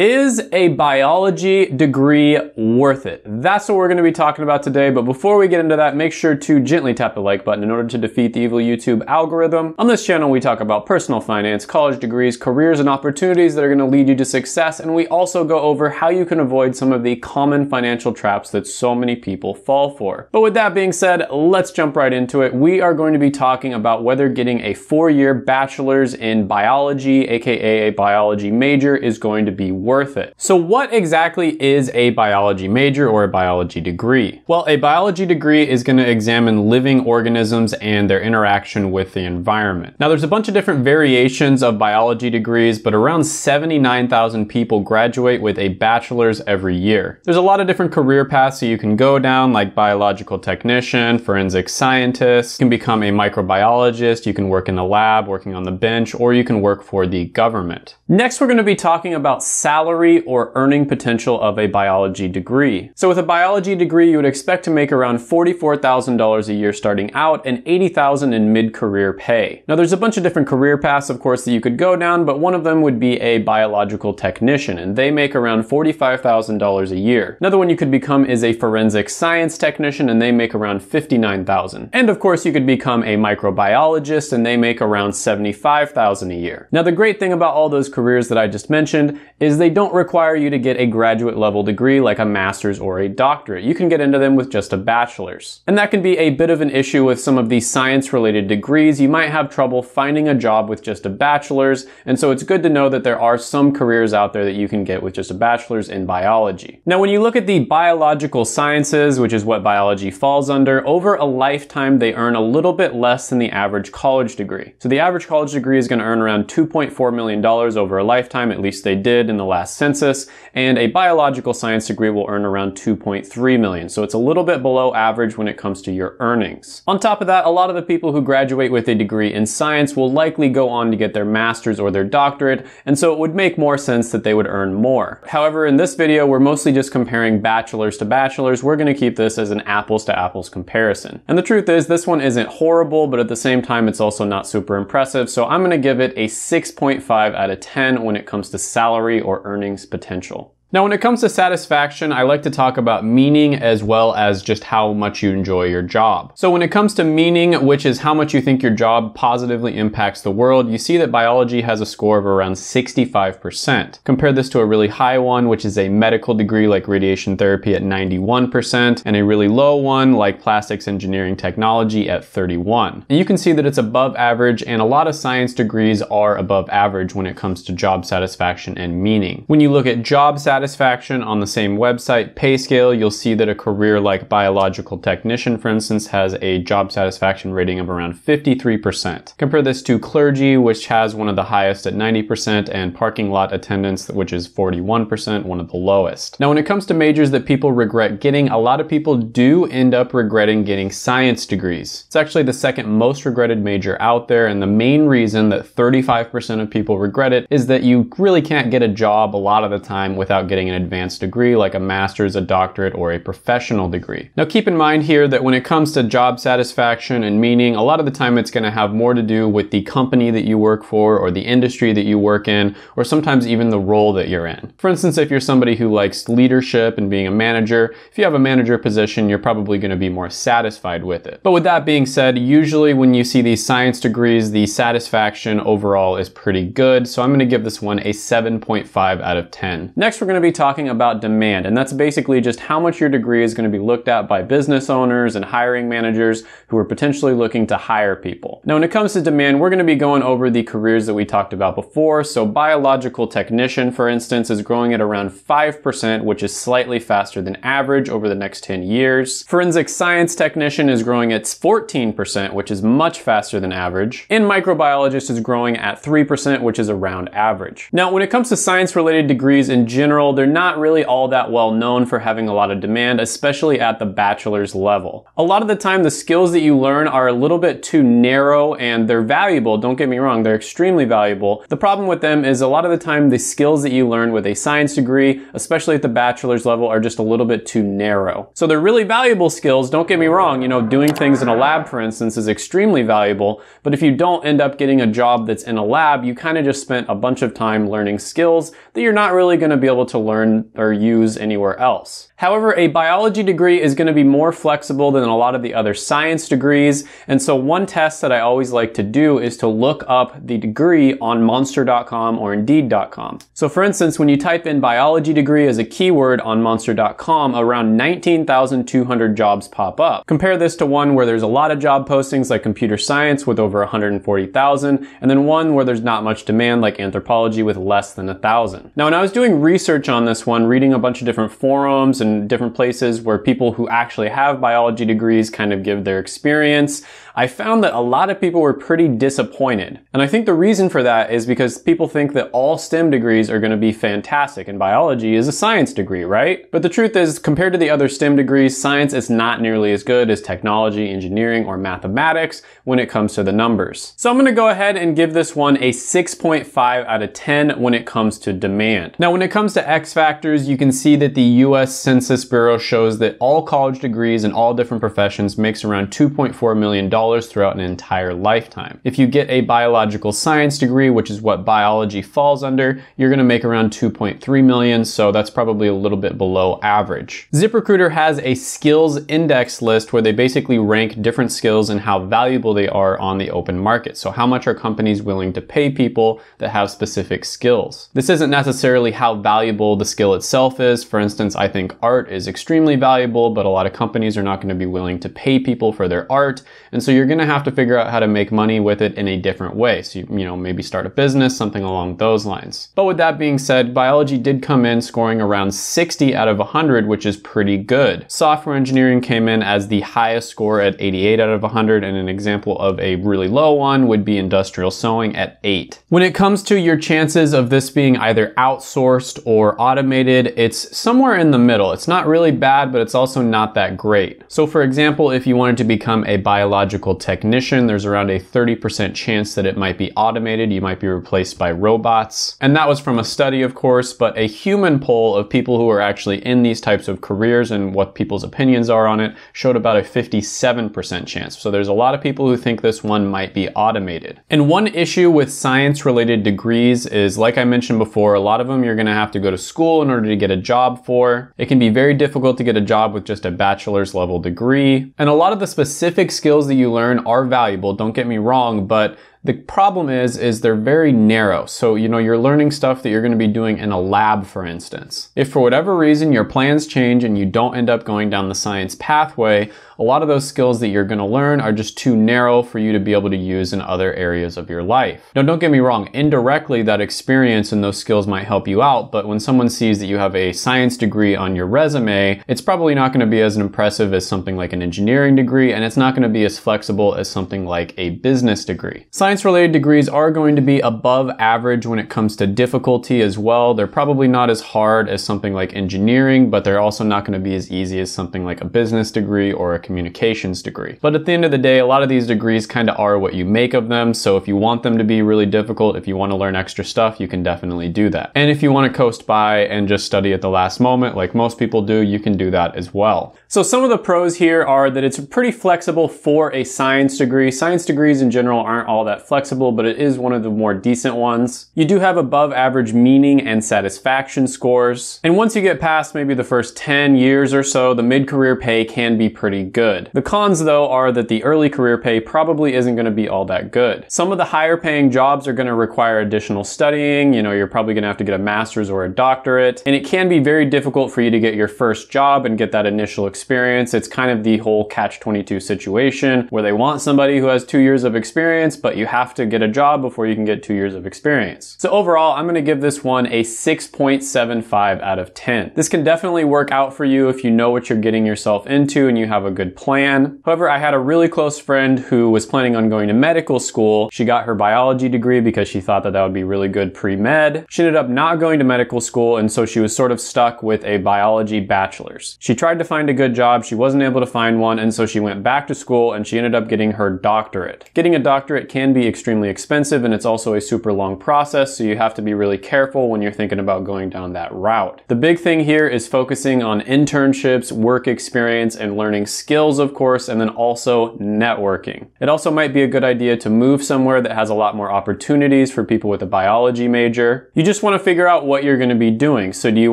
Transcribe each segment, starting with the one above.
Is a biology degree worth it? That's what we're going to be talking about today. But before we get into that, make sure to gently tap the like button in order to defeat the evil YouTube algorithm. On this channel, we talk about personal finance, college degrees, careers, and opportunities that are going to lead you to success. And we also go over how you can avoid some of the common financial traps that so many people fall for. But with that being said, let's jump right into it. We are going to be talking about whether getting a four-year bachelor's in biology, aka a biology major, is going to be worth it. So what exactly is a biology major or a biology degree? Well, a biology degree is going to examine living organisms and their interaction with the environment. Now there's a bunch of different variations of biology degrees, but around 79,000 people graduate with a bachelor's every year. There's a lot of different career paths that you can go down like biological technician, forensic scientist, you can become a microbiologist, you can work in the lab, working on the bench, or you can work for the government. Next, we're going to be talking about salary salary or earning potential of a biology degree. So with a biology degree, you would expect to make around $44,000 a year starting out and $80,000 in mid-career pay. Now there's a bunch of different career paths, of course, that you could go down, but one of them would be a biological technician, and they make around $45,000 a year. Another one you could become is a forensic science technician, and they make around $59,000. And of course, you could become a microbiologist, and they make around $75,000 a year. Now the great thing about all those careers that I just mentioned is they don't require you to get a graduate level degree like a master's or a doctorate. You can get into them with just a bachelor's. And that can be a bit of an issue with some of these science related degrees. You might have trouble finding a job with just a bachelor's. And so it's good to know that there are some careers out there that you can get with just a bachelor's in biology. Now, when you look at the biological sciences, which is what biology falls under, over a lifetime, they earn a little bit less than the average college degree. So the average college degree is going to earn around $2.4 million over a lifetime. At least they did in the last census, and a biological science degree will earn around 2.3 million. So it's a little bit below average when it comes to your earnings. On top of that, a lot of the people who graduate with a degree in science will likely go on to get their master's or their doctorate, and so it would make more sense that they would earn more. However, in this video, we're mostly just comparing bachelors to bachelors. We're gonna keep this as an apples to apples comparison. And the truth is, this one isn't horrible, but at the same time, it's also not super impressive. So I'm gonna give it a 6.5 out of 10 when it comes to salary or earnings potential. Now, when it comes to satisfaction, I like to talk about meaning as well as just how much you enjoy your job. So when it comes to meaning, which is how much you think your job positively impacts the world, you see that biology has a score of around 65%. Compare this to a really high one, which is a medical degree like radiation therapy at 91%, and a really low one like plastics engineering technology at 31. And you can see that it's above average, and a lot of science degrees are above average when it comes to job satisfaction and meaning. When you look at job satisfaction, satisfaction on the same website, PayScale, you'll see that a career like biological technician, for instance, has a job satisfaction rating of around 53%. Compare this to clergy, which has one of the highest at 90%, and parking lot attendants, which is 41%, one of the lowest. Now, when it comes to majors that people regret getting, a lot of people do end up regretting getting science degrees. It's actually the second most regretted major out there, and the main reason that 35% of people regret it is that you really can't get a job a lot of the time without getting an advanced degree like a master's, a doctorate, or a professional degree. Now keep in mind here that when it comes to job satisfaction and meaning, a lot of the time it's going to have more to do with the company that you work for or the industry that you work in, or sometimes even the role that you're in. For instance, if you're somebody who likes leadership and being a manager, if you have a manager position, you're probably going to be more satisfied with it. But with that being said, usually when you see these science degrees, the satisfaction overall is pretty good. So I'm going to give this one a 7.5 out of 10. Next, we're to be talking about demand, and that's basically just how much your degree is going to be looked at by business owners and hiring managers who are potentially looking to hire people. Now, when it comes to demand, we're going to be going over the careers that we talked about before. So biological technician, for instance, is growing at around 5%, which is slightly faster than average over the next 10 years. Forensic science technician is growing at 14%, which is much faster than average. And microbiologist is growing at 3%, which is around average. Now, when it comes to science related degrees in general, field, they're not really all that well known for having a lot of demand, especially at the bachelor's level. A lot of the time, the skills that you learn are a little bit too narrow and they're valuable. Don't get me wrong, they're extremely valuable. The problem with them is a lot of the time, the skills that you learn with a science degree, especially at the bachelor's level, are just a little bit too narrow. So they're really valuable skills. Don't get me wrong. You know, doing things in a lab, for instance, is extremely valuable. But if you don't end up getting a job that's in a lab, you kind of just spent a bunch of time learning skills that you're not really going to be able to learn or use anywhere else. However, a biology degree is going to be more flexible than a lot of the other science degrees. And so one test that I always like to do is to look up the degree on monster.com or indeed.com. So for instance, when you type in biology degree as a keyword on monster.com, around 19,200 jobs pop up. Compare this to one where there's a lot of job postings like computer science with over 140,000, and then one where there's not much demand like anthropology with less than a thousand. Now, when I was doing research on this one, reading a bunch of different forums and different places where people who actually have biology degrees kind of give their experience, I found that a lot of people were pretty disappointed. And I think the reason for that is because people think that all STEM degrees are going to be fantastic and biology is a science degree, right? But the truth is, compared to the other STEM degrees, science is not nearly as good as technology, engineering, or mathematics when it comes to the numbers. So I'm going to go ahead and give this one a 6.5 out of 10 when it comes to demand. Now, when it comes to X factors, you can see that the US Census Bureau shows that all college degrees in all different professions makes around $2.4 million throughout an entire lifetime. If you get a biological science degree, which is what biology falls under, you're going to make around 2.3 million, so that's probably a little bit below average. ZipRecruiter has a skills index list where they basically rank different skills and how valuable they are on the open market. So how much are companies willing to pay people that have specific skills? This isn't necessarily how valuable the skill itself is. For instance, I think art is extremely valuable, but a lot of companies are not going to be willing to pay people for their art. And so you're going to have to figure out how to make money with it in a different way. So, you, you know, maybe start a business, something along those lines. But with that being said, biology did come in scoring around 60 out of 100, which is pretty good. Software engineering came in as the highest score at 88 out of 100, and an example of a really low one would be industrial sewing at 8. When it comes to your chances of this being either outsourced or automated, it's somewhere in the middle. It's not really bad, but it's also not that great. So for example, if you wanted to become a biological biological technician, there's around a 30% chance that it might be automated. You might be replaced by robots. And that was from a study, of course, but a human poll of people who are actually in these types of careers and what people's opinions are on it showed about a 57% chance. So there's a lot of people who think this one might be automated. And one issue with science related degrees is, like I mentioned before, a lot of them you're gonna have to go to school in order to get a job for. It can be very difficult to get a job with just a bachelor's level degree. And a lot of the specific skills that you learn are valuable, don't get me wrong, but the problem is, is they're very narrow. So, you know, you're learning stuff that you're going to be doing in a lab, for instance. If for whatever reason your plans change and you don't end up going down the science pathway, a lot of those skills that you're going to learn are just too narrow for you to be able to use in other areas of your life. Now, don't get me wrong, indirectly that experience and those skills might help you out, but when someone sees that you have a science degree on your resume, it's probably not going to be as impressive as something like an engineering degree, and it's not going to be as flexible as something like a business degree. Science related degrees are going to be above average when it comes to difficulty as well. They're probably not as hard as something like engineering, but they're also not going to be as easy as something like a business degree or a communications degree. But at the end of the day, a lot of these degrees kind of are what you make of them. So if you want them to be really difficult, if you want to learn extra stuff, you can definitely do that. And if you want to coast by and just study at the last moment, like most people do, you can do that as well. So some of the pros here are that it's pretty flexible for a science degree. Science degrees in general aren't all that flexible, but it is one of the more decent ones. You do have above average meaning and satisfaction scores. And once you get past maybe the first 10 years or so, the mid-career pay can be pretty good. The cons though are that the early career pay probably isn't going to be all that good. Some of the higher paying jobs are going to require additional studying. You know, you're probably going to have to get a master's or a doctorate. And it can be very difficult for you to get your first job and get that initial experience experience. It's kind of the whole catch 22 situation where they want somebody who has two years of experience, but you have to get a job before you can get two years of experience. So overall, I'm gonna give this one a 6.75 out of 10. This can definitely work out for you if you know what you're getting yourself into and you have a good plan. However, I had a really close friend who was planning on going to medical school. She got her biology degree because she thought that that would be really good pre-med. She ended up not going to medical school and so she was sort of stuck with a biology bachelor's. She tried to find a good job, she wasn't able to find one and so she went back to school and she ended up getting her doctorate. Getting a doctorate can be extremely expensive and it's also a super long process so you have to be really careful when you're thinking about going down that route. The big thing here is focusing on internships, work experience, and learning skills, of course, and then also networking. It also might be a good idea to move somewhere that has a lot more opportunities for people with a biology major. You just want to figure out what you're going to be doing. So do you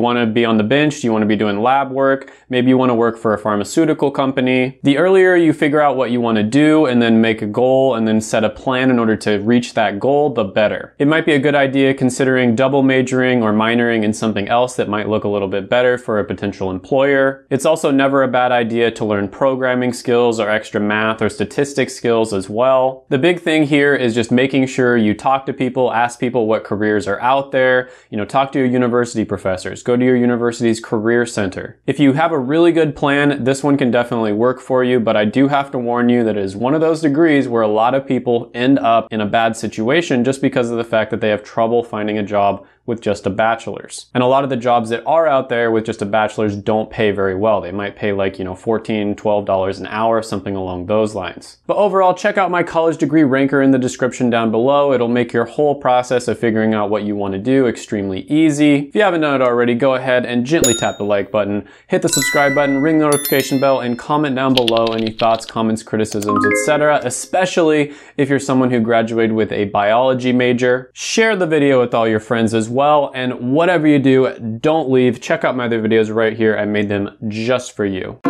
want to be on the bench? Do you want to be doing lab work? Maybe you want to work for a pharmaceutical company. The earlier you figure out what you want to do and then make a goal and then set a plan in order to reach that goal, the better. It might be a good idea considering double majoring or minoring in something else that might look a little bit better for a potential employer. It's also never a bad idea to learn programming skills or extra math or statistics skills as well. The big thing here is just making sure you talk to people, ask people what careers are out there, you know, talk to your university professors, go to your university's career center. If you have a really good plan, this one can definitely work for you, but I do have to warn you that it is one of those degrees where a lot of people end up in a bad situation just because of the fact that they have trouble finding a job with just a bachelor's. And a lot of the jobs that are out there with just a bachelor's don't pay very well. They might pay like, you know, $14, $12 an hour, something along those lines. But overall, check out my college degree ranker in the description down below. It'll make your whole process of figuring out what you want to do extremely easy. If you haven't done it already, go ahead and gently tap the like button, hit the subscribe button, ring the notification bell, and comment down below any thoughts, comments, criticisms, etc. Especially if you're someone who graduated with a biology major. Share the video with all your friends as well well. And whatever you do, don't leave. Check out my other videos right here. I made them just for you.